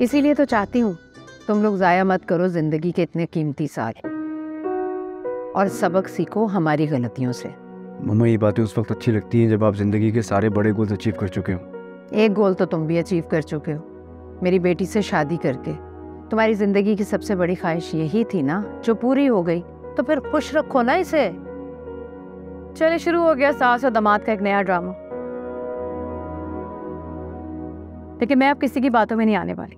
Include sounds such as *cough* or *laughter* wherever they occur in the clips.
इसीलिए तो चाहती हूँ तुम लोग जाया मत करो ज़िंदगी के इतने कीमती साल। और सबक सीखो हमारी गलतियों से। मम्मा ये बातें उस वक्त अच्छी लगती हैं जब आप ज़िंदगी के सारे बड़े गोल्स अचीव कर चुके हो। एक गोल तो तुम भी अचीव कर चुके हो मेरी बेटी से शादी करके। तुम्हारी ज़िंदगी की सबसे बड़ी ख्वाहिश यही थी ना जो पूरी हो गई तो फिर खुश रखो ना इसे। चले शुरू हो गया सास और दामाद का एक नया ड्रामा लेकिन मैं अब किसी की बातों में नहीं आने वाली।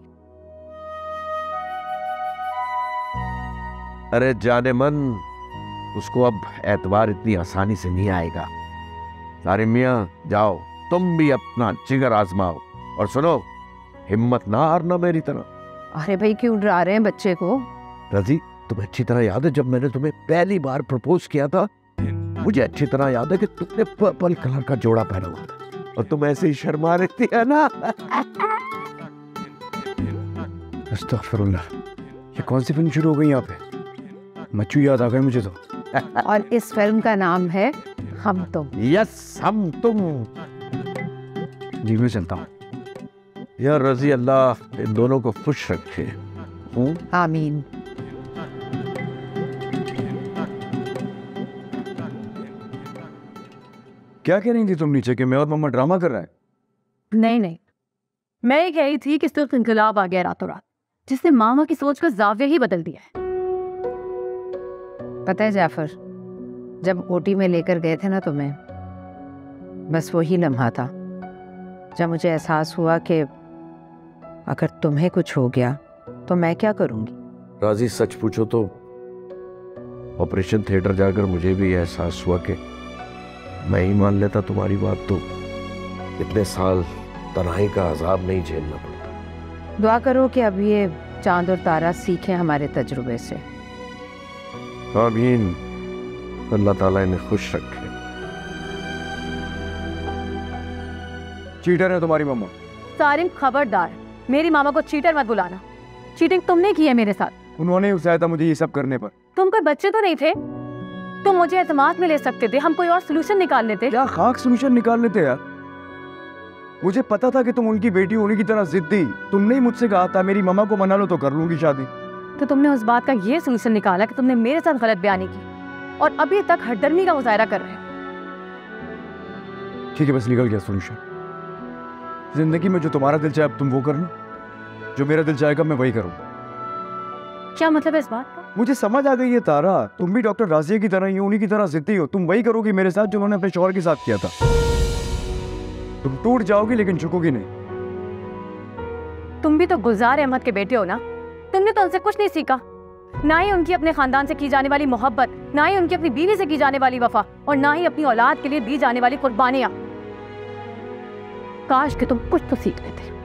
अरे जाने मन उसको अब एतवार इतनी आसानी से नहीं आएगा। सारे मियाँ जाओ तुम भी अपना जिगर आजमाओ और सुनो हिम्मत ना हारना मेरी तरह। अरे भाई क्यों डरा रहे हैं बच्चे को? रज़ी तुम्हें अच्छी तरह याद है जब मैंने तुम्हें पहली बार प्रपोज किया था? मुझे अच्छी तरह याद है कि तुमने पर्पल कलर का जोड़ा पहना हुआ था। और तुम ऐसे ही शर्मा रही थी है ना? *laughs* ये कौन सी फ़िल्म शुरू हो गई यहाँ पे? मच्चू याद आ गए मुझे तो। और इस फ़िल्म का नाम है हम तुम। यस हम तुम। जी मैं चलता हूँ। यार रज़ी अल्लाह इन दोनों को खुश रखे। हूँ? आमीन। क्या कह रही थी तुम नीचे कि मैं और मम्मा ड्रामा कर रहे हैं? नहीं नहीं। मैं ये कह रही थी कि सिर्फ़ इनकलाब आ गया रातों रात जिसने मामा की सोच का जाविया ही बदल दिया है। पता है जाफ़र जब ओटी में लेकर गए थे ना तुम्हें बस वही लम्हा था जब मुझे एहसास हुआ कि अगर तुम्हें कुछ हो गया तो मैं क्या करूँगी? राज़ी सच पूछो तो ऑपरेशन थिएटर जाकर मुझे भी एहसास हुआ कि मैं ही मान लेता तुम्हारी बात तो इतने साल तनाई का अजाब नहीं झेलना पड़ता। दुआ करो कि अब ये चाँद और तारा सीखें हमारे तजुर्बे से। आमीन। अल्लाह ताला इन्हें खुश रखे। चीटर है तुम्हारी मम्मा। सारिम खबरदार मेरी मामा को चीटर मत बुलाना। चीटिंग तुमने की है मेरे साथ। उन्होंने ही उकसाया था मुझे ये सब करने पर। तुम कोई बच्चे तो नहीं थे? तुम मुझे एतमाद में ले सकते थे हम कोई और सोल्यूशन निकाल लेते। क्या खाक सोल्यूशन निकाल लेते यार? मुझे पता था कि तुम उनकी बेटी होने की तरह जिद्दी। तुमने ही मुझसे कहा था मेरी मामा को मना लो तो कर लूँगी शादी। तो तुमने उस बात का ये सोल्यूशन निकाला कि तुमने मेरे साथ गलत बयानी की और अभी तक हरदर्मी का मुजाहरा कर रहे हो। ठीक है बस निकल गया सोल्यूशन ज़िंदगी में जो तुम्हारा दिल चाहे अब तुम वो करना जो मेरा दिल चाहेगा मैं वही करूँ क्या मतलब है इस बात का? मुझे समझ आ गई है तारा। तुम भी डॉक्टर राजिया की तरह ही हो उन्हीं की तरह जिद्दी हो। तुम वही करोगी मेरे साथ जो उन्होंने अपने शोहर के साथ किया था। तुम टूट जाओगी लेकिन झुकोगी नहीं। तुम भी तो गुलजार अहमद के बेटे हो ना? तुमने तो उनसे कुछ नहीं सीखा। ना ही उनकी अपने खानदान से की जाने वाली मोहब्बत, ना ही उनकी अपनी बीवी से की जाने वाली वफा, और ना ही अपनी औलाद के लिए दी जाने वाली कुर्बानियाँ। काश कि तुम कुछ तो सीख लेते।